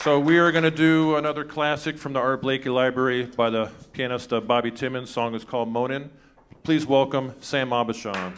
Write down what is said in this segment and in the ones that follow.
So we are going to do another classic from the Art Blakey Library by the pianist uh, Bobby Timmons. Song is called Moanin'. Please welcome Sam AuBuchon.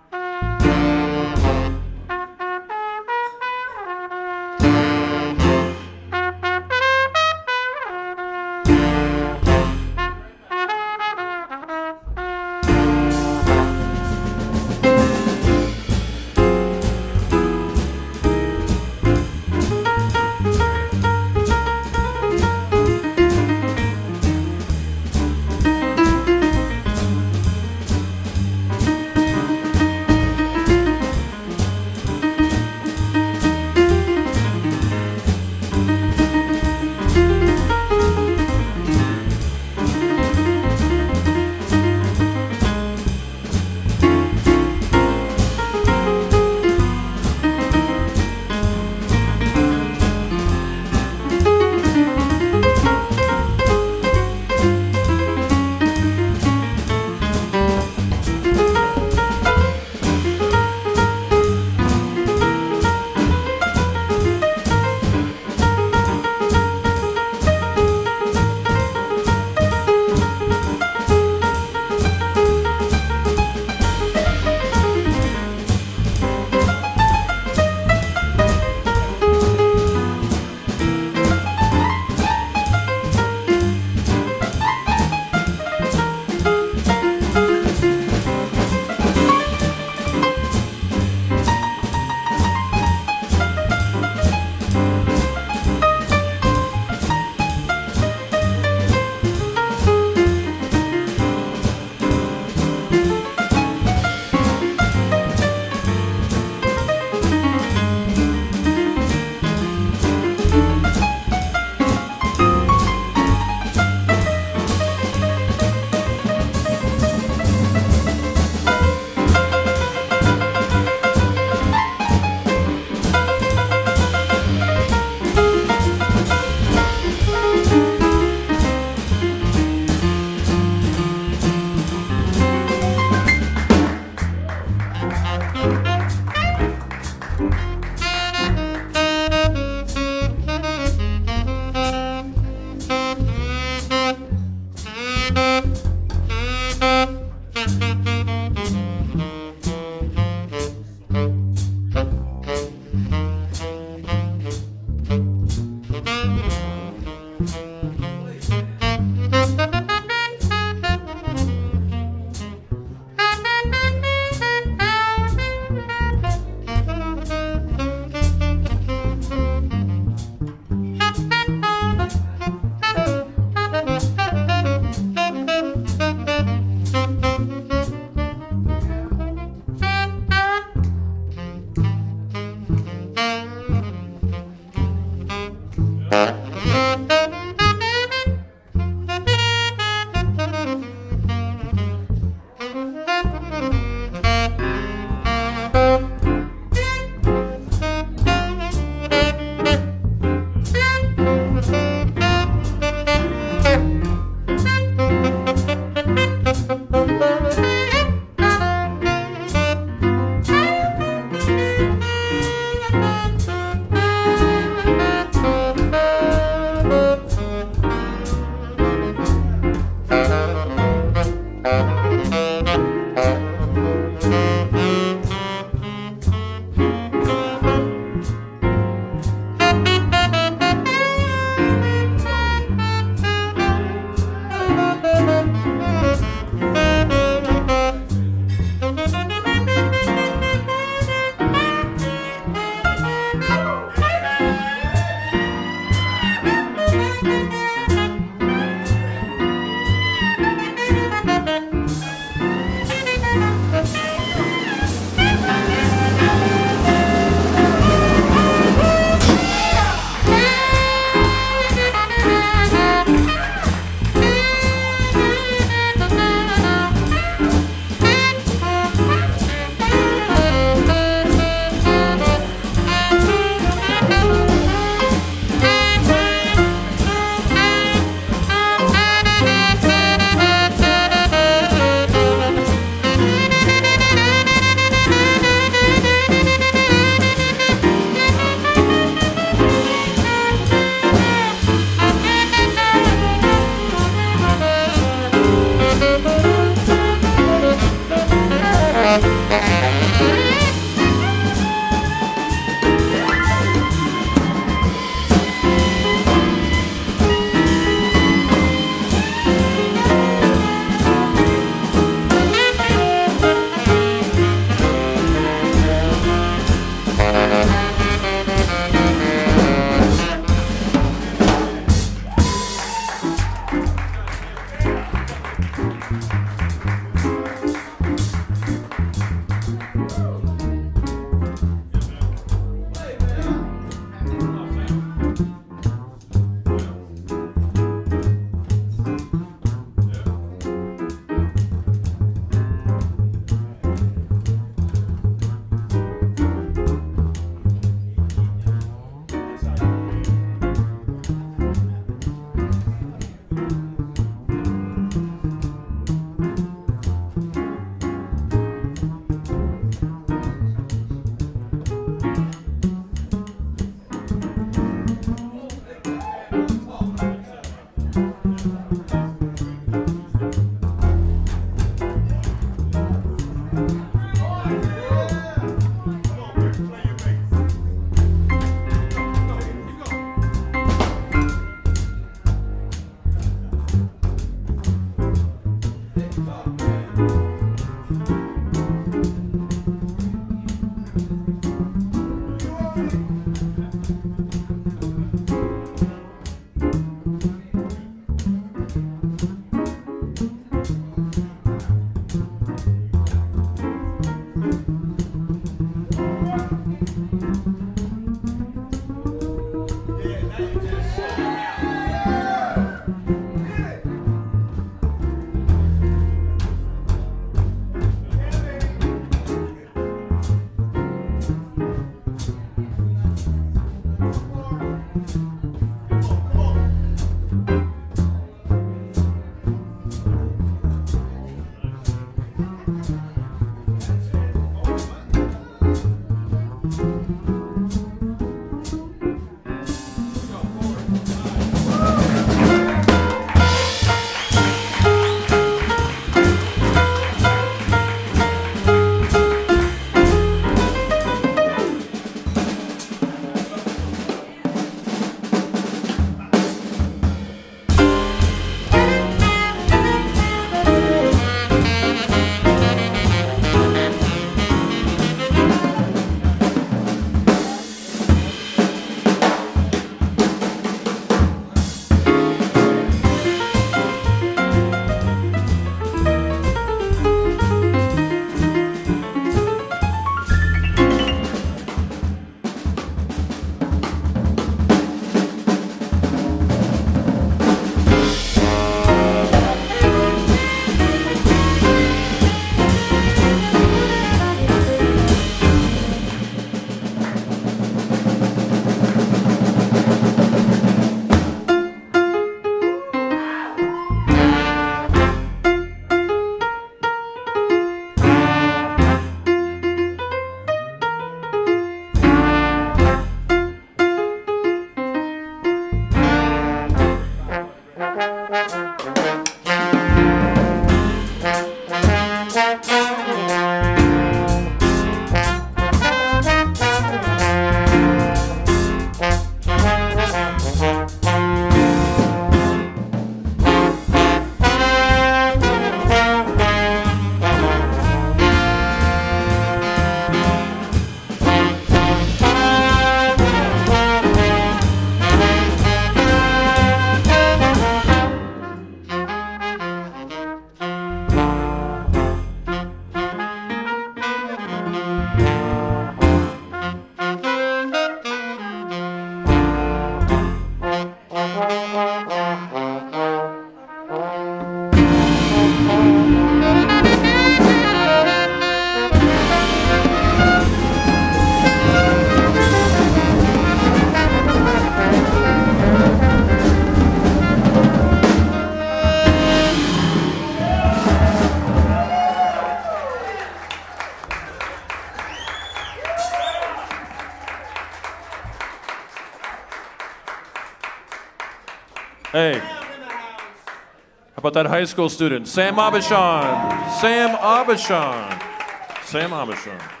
Hey. How about that high school student? Sam AuBuchon. Sam AuBuchon. Sam AuBuchon.